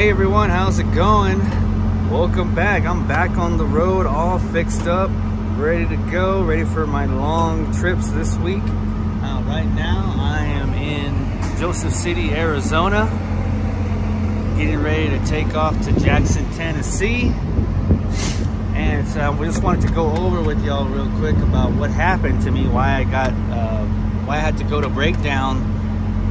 Hey everyone, how's it going? Welcome back. I'm back on the road, all fixed up, ready to go, ready for my long trips this week. Uh, right now, I am in Joseph City, Arizona, getting ready to take off to Jackson, Tennessee. And so we just wanted to go over with y'all real quick about what happened to me, why I got, uh, why I had to go to breakdown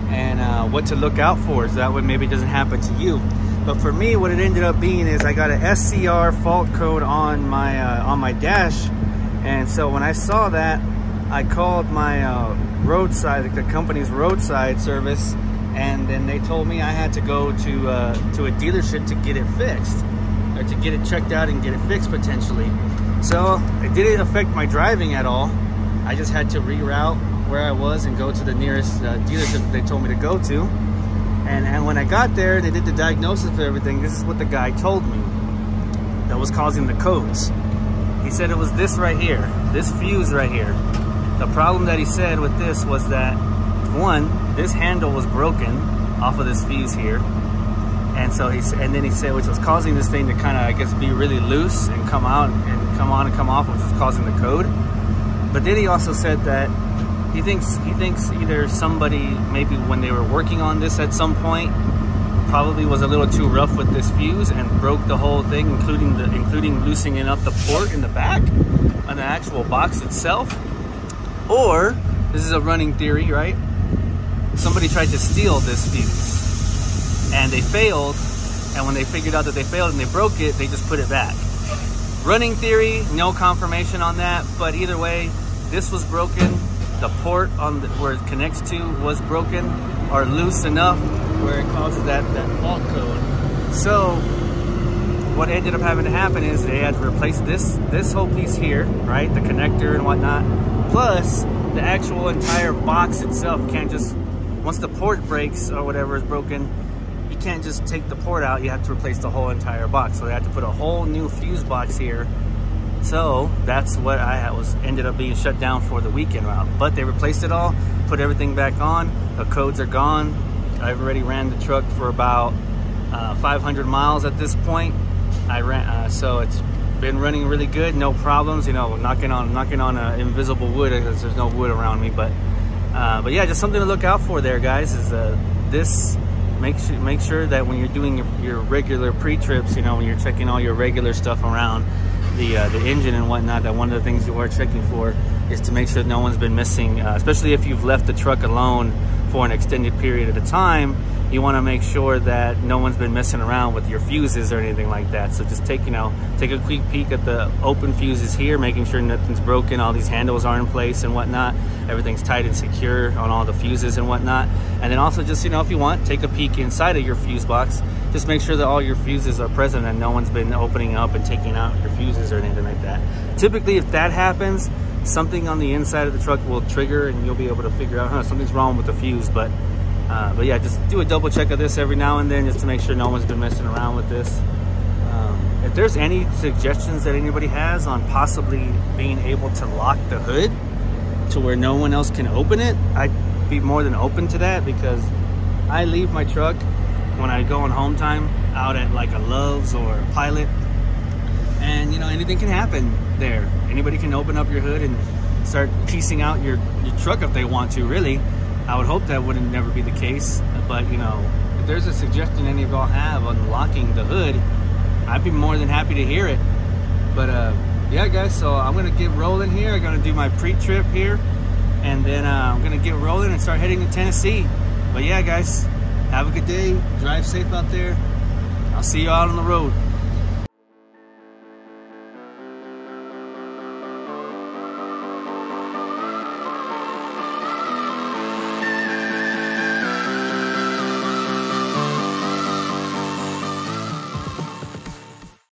and uh, what to look out for so that way maybe it doesn't happen to you. But for me, what it ended up being is I got an SCR fault code on my uh, on my dash, and so when I saw that, I called my uh, roadside, the company's roadside service, and then they told me I had to go to uh, to a dealership to get it fixed, or to get it checked out and get it fixed potentially. So it didn't affect my driving at all. I just had to reroute where I was and go to the nearest uh, dealership they told me to go to. And, and when I got there, they did the diagnosis for everything. This is what the guy told me that was causing the codes. He said it was this right here, this fuse right here. The problem that he said with this was that one, this handle was broken off of this fuse here. And so he and then he said, which was causing this thing to kind of, I guess, be really loose and come out and come on and come off, which was causing the code. But then he also said that he thinks he thinks either somebody maybe when they were working on this at some point probably was a little too rough with this fuse and broke the whole thing, including the including loosening up the port in the back on the actual box itself. Or this is a running theory, right? Somebody tried to steal this fuse and they failed. And when they figured out that they failed and they broke it, they just put it back. Running theory, no confirmation on that, but either way, this was broken the port on the, where it connects to was broken or loose enough where it causes that, that fault code. So what ended up having to happen is they had to replace this, this whole piece here, right? The connector and whatnot, plus the actual entire box itself can't just, once the port breaks or whatever is broken, you can't just take the port out, you have to replace the whole entire box. So they had to put a whole new fuse box here so that's what I was ended up being shut down for the weekend route. But they replaced it all, put everything back on. The codes are gone. I've already ran the truck for about uh, 500 miles at this point. I ran, uh, so it's been running really good, no problems. You know, knocking on knocking on uh, invisible wood because there's no wood around me. But uh, but yeah, just something to look out for there, guys. Is uh, this make sure make sure that when you're doing your, your regular pre-trips, you know, when you're checking all your regular stuff around the uh, the engine and whatnot, that one of the things you are checking for is to make sure no one's been missing, uh, especially if you've left the truck alone for an extended period at a time. You want to make sure that no one's been messing around with your fuses or anything like that. So just take you know take a quick peek at the open fuses here, making sure nothing's broken, all these handles are in place and whatnot. Everything's tight and secure on all the fuses and whatnot. And then also just you know if you want, take a peek inside of your fuse box just make sure that all your fuses are present and no one's been opening up and taking out your fuses or anything like that. Typically, if that happens, something on the inside of the truck will trigger and you'll be able to figure out, huh, something's wrong with the fuse. But, uh, but yeah, just do a double check of this every now and then just to make sure no one's been messing around with this. Um, if there's any suggestions that anybody has on possibly being able to lock the hood to where no one else can open it, I'd be more than open to that because I leave my truck when I go on home time out at like a Love's or a Pilot. And you know, anything can happen there. Anybody can open up your hood and start piecing out your, your truck if they want to, really. I would hope that wouldn't never be the case. But you know, if there's a suggestion any of y'all have on locking the hood, I'd be more than happy to hear it. But uh, yeah, guys, so I'm gonna get rolling here. I'm gonna do my pre-trip here, and then uh, I'm gonna get rolling and start heading to Tennessee. But yeah, guys, have a good day. Drive safe out there. I'll see you out on the road.